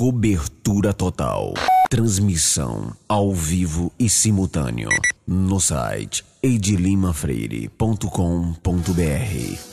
Cobertura total. Transmissão ao vivo e simultâneo no site edilimafreire.com.br.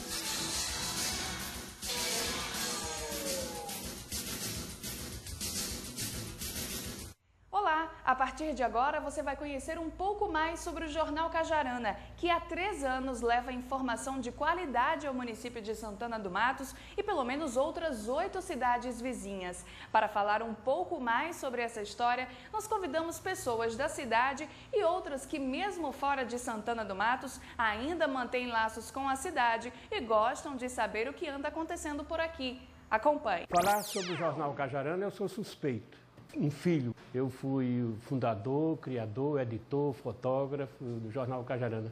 de agora, você vai conhecer um pouco mais sobre o Jornal Cajarana, que há três anos leva informação de qualidade ao município de Santana do Matos e pelo menos outras oito cidades vizinhas. Para falar um pouco mais sobre essa história, nós convidamos pessoas da cidade e outras que, mesmo fora de Santana do Matos, ainda mantêm laços com a cidade e gostam de saber o que anda acontecendo por aqui. Acompanhe. Falar sobre o Jornal Cajarana, eu sou suspeito um filho. Eu fui fundador, criador, editor, fotógrafo do Jornal Cajarana.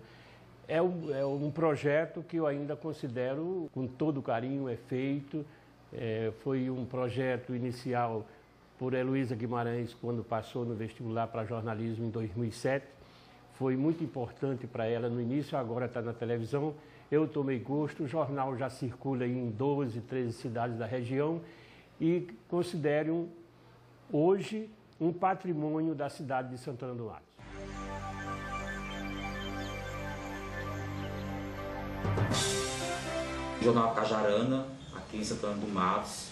É um, é um projeto que eu ainda considero com todo carinho, é feito. É, foi um projeto inicial por Heloísa Guimarães quando passou no vestibular para jornalismo em 2007. Foi muito importante para ela no início, agora está na televisão. Eu tomei gosto, o jornal já circula em 12, 13 cidades da região e considero hoje um patrimônio da cidade de Santana do Matos. O Jornal Cajarana, aqui em Santana do Matos,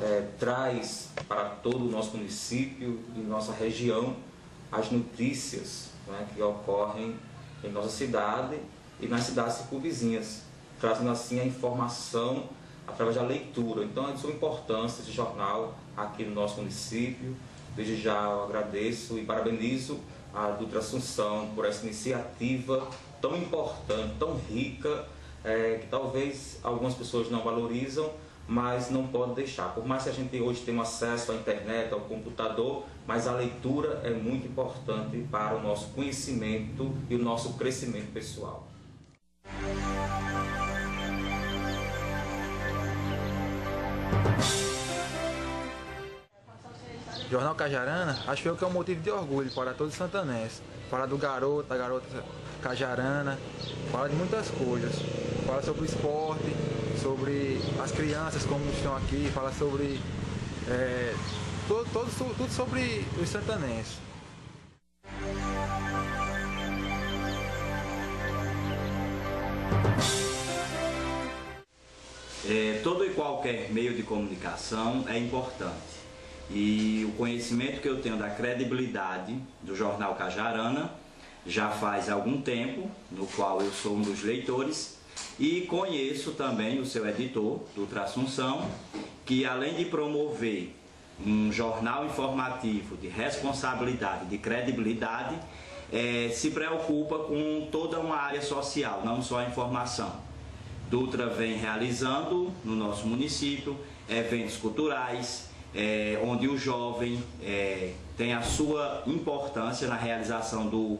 é, traz para todo o nosso município e nossa região as notícias né, que ocorrem em nossa cidade e nas cidades circunvizinhas, trazendo assim a informação através da leitura. Então, é de sua importância esse jornal aqui no nosso município. Desde já eu agradeço e parabenizo a Dutra Assunção por essa iniciativa tão importante, tão rica, é, que talvez algumas pessoas não valorizam, mas não pode deixar. Por mais que a gente hoje tenha acesso à internet, ao computador, mas a leitura é muito importante para o nosso conhecimento e o nosso crescimento pessoal. Jornal Cajarana, acho eu que é um motivo de orgulho para todos os santanenses. Fala do garoto, da garota Cajarana, fala de muitas coisas. Fala sobre o esporte, sobre as crianças como estão aqui, fala sobre é, todo, todo, tudo sobre os santanenses. É, todo e qualquer meio de comunicação é importante e o conhecimento que eu tenho da credibilidade do jornal Cajarana já faz algum tempo, no qual eu sou um dos leitores, e conheço também o seu editor, Dutra Assunção, que além de promover um jornal informativo de responsabilidade, de credibilidade, é, se preocupa com toda uma área social, não só a informação. Dutra vem realizando no nosso município eventos culturais, é, onde o jovem é, tem a sua importância na realização do,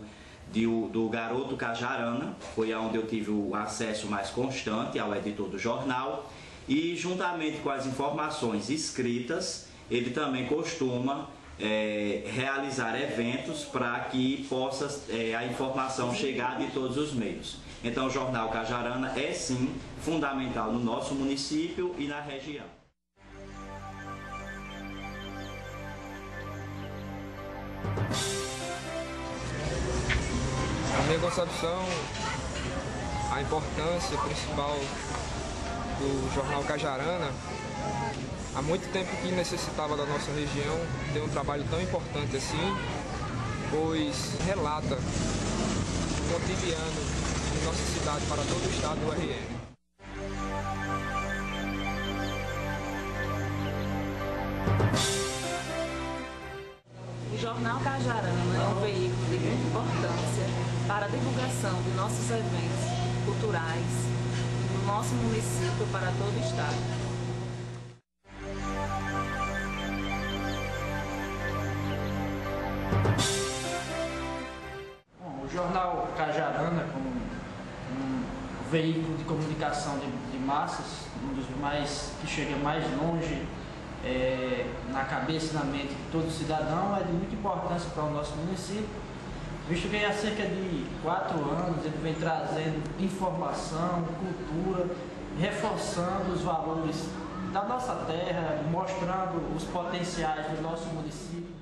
de, do Garoto Cajarana, foi onde eu tive o acesso mais constante ao editor do jornal, e juntamente com as informações escritas, ele também costuma é, realizar eventos para que possa é, a informação chegar de todos os meios. Então o Jornal Cajarana é sim fundamental no nosso município e na região. Minha concepção, a importância principal do jornal Cajarana, há muito tempo que necessitava da nossa região ter um trabalho tão importante assim, pois relata o cotidiano de nossa cidade para todo o estado do RN. Município para todo o estado. Bom, o jornal Cajarana, como um veículo de comunicação de, de massas, um dos mais que chega mais longe é, na cabeça e na mente de todo cidadão é de muita importância para o nosso município, visto que há cerca de quatro anos ele vem trazendo informação, cultura, reforçando os valores da nossa terra, mostrando os potenciais do nosso município.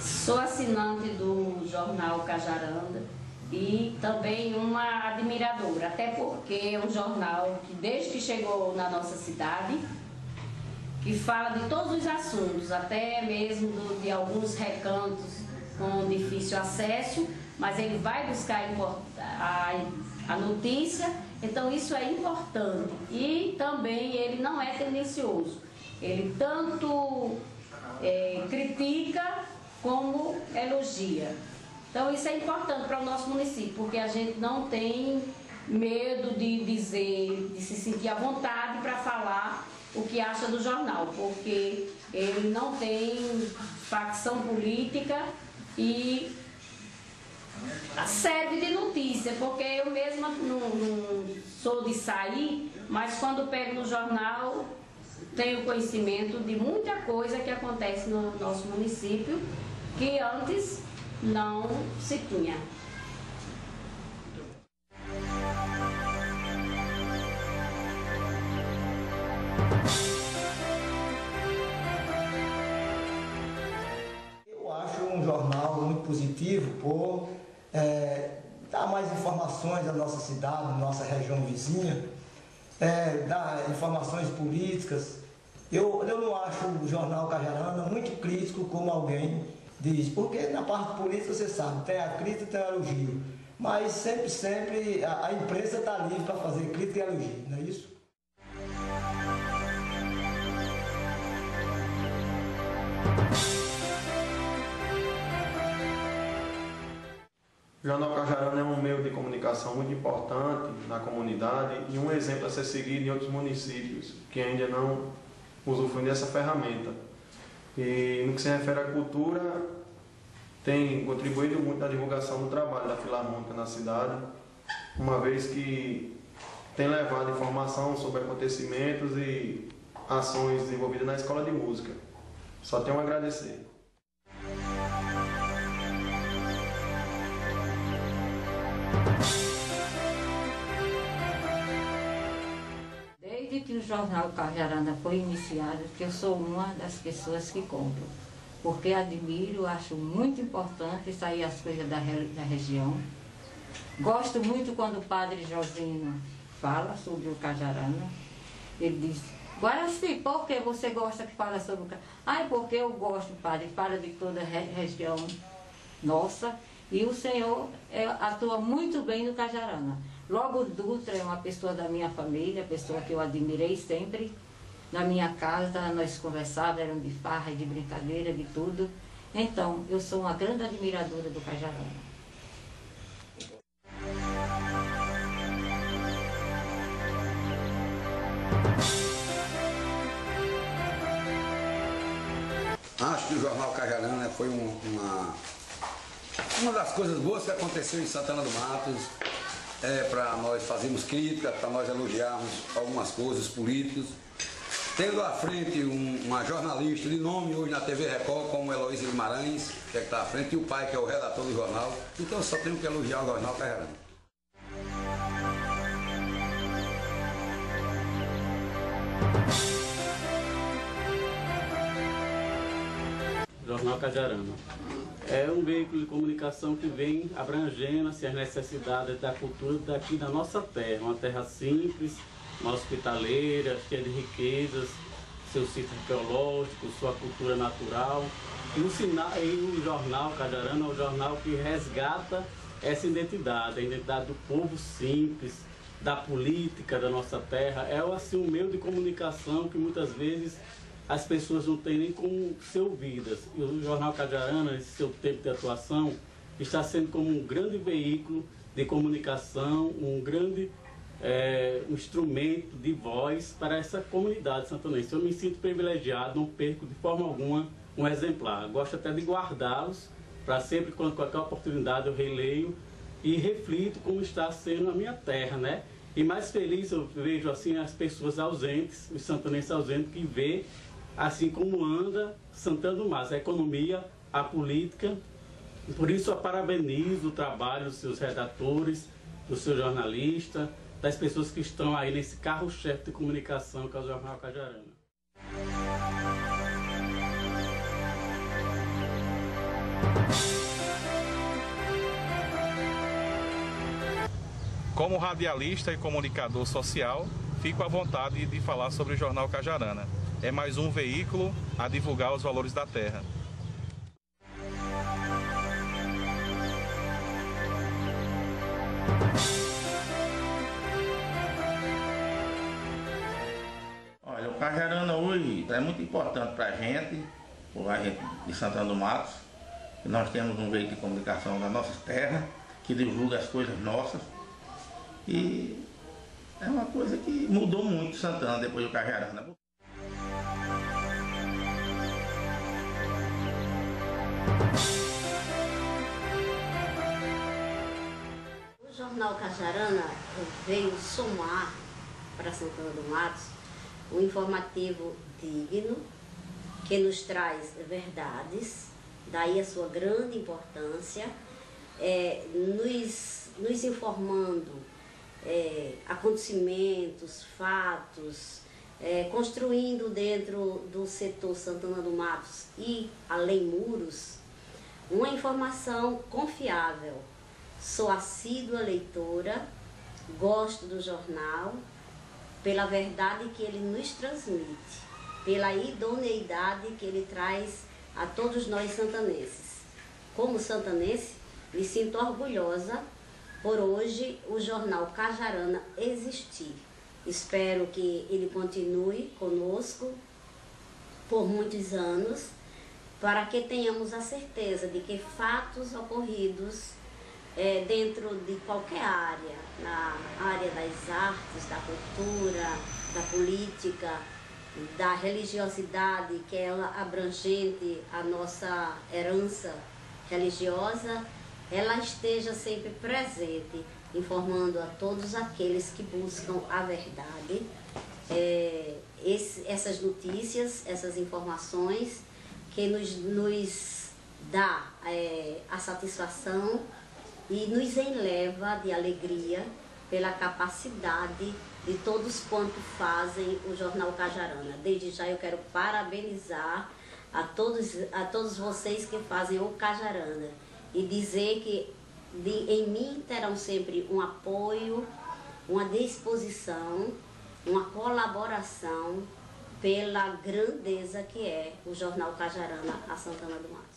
Sou assinante do jornal Cajaranda e também uma admiradora, até porque é um jornal que desde que chegou na nossa cidade, que fala de todos os assuntos, até mesmo do, de alguns recantos com difícil acesso, mas ele vai buscar a, a notícia, então isso é importante. E também ele não é tendencioso, ele tanto é, critica como elogia. Então isso é importante para o nosso município, porque a gente não tem medo de dizer, de se sentir à vontade para falar o que acha do jornal, porque ele não tem facção política e serve de notícia, porque eu mesma não, não sou de sair, mas quando pego no jornal tenho conhecimento de muita coisa que acontece no nosso município que antes não se tinha. Eu acho um jornal muito positivo por é, dar mais informações da nossa cidade, da nossa região vizinha, é, dar informações políticas. Eu, eu não acho o jornal Cajarana muito crítico como alguém diz, porque na parte política você sabe, tem a crítica e tem a elogio. Mas sempre, sempre a, a imprensa está livre para fazer crítica e elogio, não é isso? O Jornal Cajarana é um meio de comunicação muito importante na comunidade e um exemplo a ser seguido em outros municípios que ainda não usufruem dessa ferramenta. E no que se refere à cultura, tem contribuído muito na divulgação do trabalho da Filarmônica na cidade, uma vez que tem levado informação sobre acontecimentos e ações desenvolvidas na escola de música. Só tenho a agradecer. Que o jornal Cajarana foi iniciado, que eu sou uma das pessoas que compro, porque admiro, acho muito importante sair as coisas da, da região. Gosto muito quando o padre Josino fala sobre o Cajarana. Ele diz, Guaraci, por que você gosta que fala sobre o Cajarana? Ai, porque eu gosto, padre, fala de toda a região nossa. E o Senhor é, atua muito bem no Cajarana. Logo, Dutra é uma pessoa da minha família, pessoa que eu admirei sempre. Na minha casa, nós conversávamos, de farra, de brincadeira, de tudo. Então, eu sou uma grande admiradora do Cajarana. Acho que o Jornal Cajarana foi um, uma, uma das coisas boas que aconteceu em Santana do Matos. É para nós fazermos crítica, para nós elogiarmos algumas coisas políticas. Tendo à frente um, uma jornalista de nome hoje na TV Record, como Heloísa Guimarães, que é está à frente, e o pai, que é o redator do jornal. Então só tenho que elogiar o Jornal Cajarana. Jornal Cajarana. É um veículo de comunicação que vem abrangendo assim, as necessidades da cultura daqui da nossa terra. Uma terra simples, uma hospitaleira, cheia de riquezas, seu sítio arqueológico, sua cultura natural. E o, sinal, e o jornal Cajarana é um jornal que resgata essa identidade, a identidade do povo simples, da política da nossa terra. É assim, um meio de comunicação que muitas vezes as pessoas não têm nem como ser ouvidas. E o Jornal Cajarana, esse seu tempo de atuação, está sendo como um grande veículo de comunicação, um grande é, um instrumento de voz para essa comunidade santanense. Eu me sinto privilegiado, não perco de forma alguma um exemplar. Gosto até de guardá-los para sempre, quando qualquer oportunidade eu releio e reflito como está sendo a minha terra, né? E mais feliz eu vejo assim as pessoas ausentes, os santanenses ausentes, que vê assim como anda Santana do Mar, a economia a política. Por isso, eu parabenizo o trabalho dos seus redatores, do seu jornalista, das pessoas que estão aí nesse carro-chefe de comunicação que é o Jornal Cajarana. Como radialista e comunicador social, fico à vontade de falar sobre o Jornal Cajarana. É mais um veículo a divulgar os valores da terra. Olha, o Cajarana hoje é muito importante para a gente, a gente de Santana do Matos. Nós temos um veículo de comunicação das nossas terras, que divulga as coisas nossas. E é uma coisa que mudou muito Santana depois do Cajarana. Jornal Cajarana veio somar para Santana do Matos um informativo digno, que nos traz verdades, daí a sua grande importância, é, nos, nos informando é, acontecimentos, fatos, é, construindo dentro do setor Santana do Matos e além muros, uma informação confiável. Sou assídua leitora, gosto do jornal, pela verdade que ele nos transmite, pela idoneidade que ele traz a todos nós santanenses. Como santanense, me sinto orgulhosa por hoje o jornal Cajarana existir. Espero que ele continue conosco por muitos anos, para que tenhamos a certeza de que fatos ocorridos é, dentro de qualquer área, na área das artes, da cultura, da política, da religiosidade, que é abrangente a nossa herança religiosa, ela esteja sempre presente, informando a todos aqueles que buscam a verdade, é, esse, essas notícias, essas informações que nos, nos dá é, a satisfação e nos enleva de alegria pela capacidade de todos quanto fazem o Jornal Cajarana. Desde já eu quero parabenizar a todos, a todos vocês que fazem o Cajarana e dizer que de, em mim terão sempre um apoio, uma disposição, uma colaboração pela grandeza que é o Jornal Cajarana a Santana do Matos.